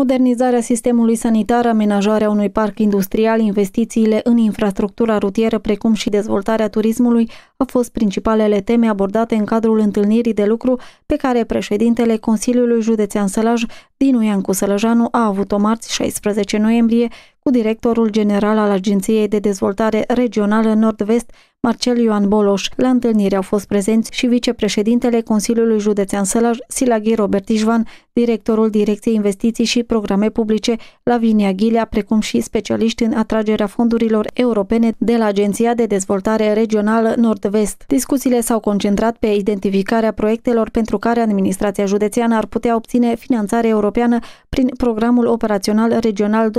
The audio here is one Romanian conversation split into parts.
Modernizarea sistemului sanitar, amenajarea unui parc industrial, investițiile în infrastructura rutieră, precum și dezvoltarea turismului, au fost principalele teme abordate în cadrul întâlnirii de lucru pe care președintele Consiliului Județean Sălaj, Dinu Iancu Sălăjanu, a avut-o marți 16 noiembrie cu directorul general al Agenției de Dezvoltare Regională Nord-Vest, Marcel Ioan Boloș. La întâlnire au fost prezenți și vicepreședintele Consiliului Județean Sălaj, Silaghi Robert Ișvan, directorul Direcției Investiții și Programe Publice, Lavinia Ghilea, precum și specialiști în atragerea fondurilor europene de la Agenția de Dezvoltare Regională Nord-Vest. Discuțiile s-au concentrat pe identificarea proiectelor pentru care administrația județeană ar putea obține finanțare europeană prin Programul Operațional Regional 2021-2027,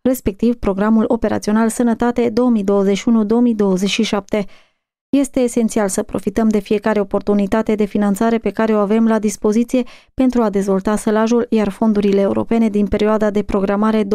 respectiv Programul Operațional Sănătate 2021-2027. Este esențial să profităm de fiecare oportunitate de finanțare pe care o avem la dispoziție pentru a dezvolta sălajul, iar fondurile europene din perioada de programare 2021-2027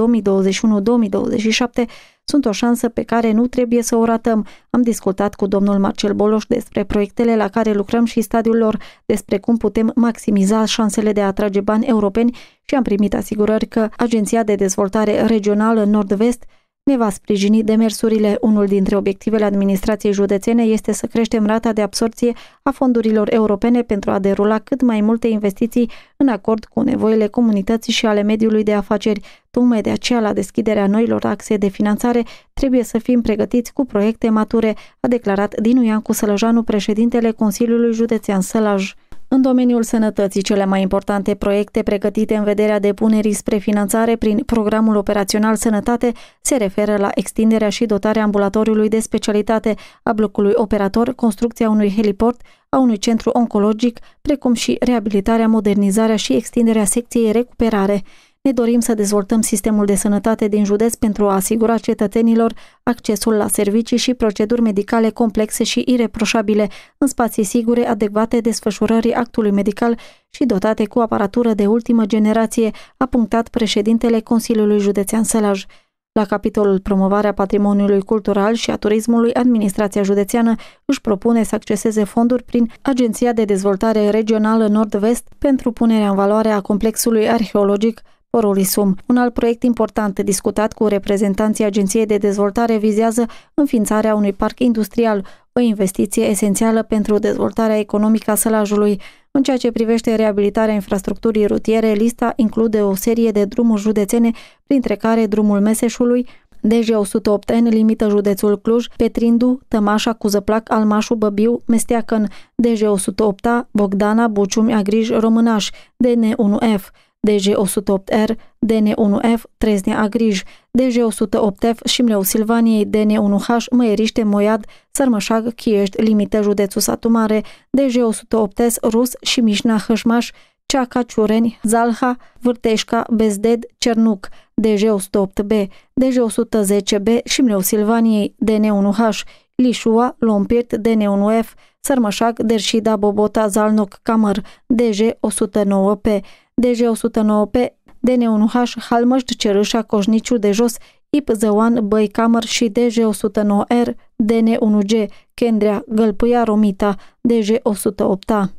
sunt o șansă pe care nu trebuie să o ratăm. Am discutat cu domnul Marcel Boloș despre proiectele la care lucrăm și stadiul lor, despre cum putem maximiza șansele de a atrage bani europeni și am primit asigurări că Agenția de Dezvoltare Regională Nord-Vest ne va sprijini demersurile. Unul dintre obiectivele administrației județene este să creștem rata de absorție a fondurilor europene pentru a derula cât mai multe investiții în acord cu nevoile comunității și ale mediului de afaceri. Tocmai de aceea, la deschiderea noilor axe de finanțare, trebuie să fim pregătiți cu proiecte mature, a declarat Dinu Iancu Sălăjanu, președintele Consiliului Județean Sălaj. În domeniul sănătății, cele mai importante proiecte pregătite în vederea depunerii spre finanțare prin Programul Operațional Sănătate se referă la extinderea și dotarea ambulatoriului de specialitate a blocului operator, construcția unui heliport, a unui centru oncologic, precum și reabilitarea, modernizarea și extinderea secției recuperare. Ne dorim să dezvoltăm sistemul de sănătate din județ pentru a asigura cetățenilor accesul la servicii și proceduri medicale complexe și ireproșabile, în spații sigure, adecvate desfășurării actului medical și dotate cu aparatură de ultimă generație, a punctat președintele Consiliului Județean Sălaj. La capitolul promovarea patrimoniului cultural și a turismului, administrația județeană își propune să acceseze fonduri prin Agenția de Dezvoltare Regională Nord-Vest pentru punerea în valoare a complexului arheologic Orolisum. Un alt proiect important discutat cu reprezentanții Agenției de Dezvoltare vizează înființarea unui parc industrial, o investiție esențială pentru dezvoltarea economică a sălajului. În ceea ce privește reabilitarea infrastructurii rutiere, lista include o serie de drumuri județene, printre care drumul Meseșului, DG108N limită județul Cluj, Petrindu, Tămașa, Cuzăplac, Almașu, Băbiu, Mesteacăn, DG108A, Bogdana, Buciumi, Agrij, Românaș, DN1F. DG108R, DN1F, Treznia Agrij, DG108F, Șimleu Silvaniei, DN1H, Măieriște, Moiad, Sărmășag, Chiești, Limită, Județul Satu Mare, DG108S, Rus și Mișna Hășmaș, Ceaca, Ciureni, Zalha, Vârteșca, Bezded, Cernuc, DG108B, DG110B, Șimleu Silvaniei, DN1H, Lișua, Lompirt, DN1F, Sărmășag, Derșida, Bobota, Zalnoc, Camăr, DG109P, DG109P, DN1H, Halmăști, Cerâșa, Coșniciu de Jos, IP Zăoan, Băi Camăr și DG109R, DN1G, Kendrea, Gălpâia, Romita, DG108A.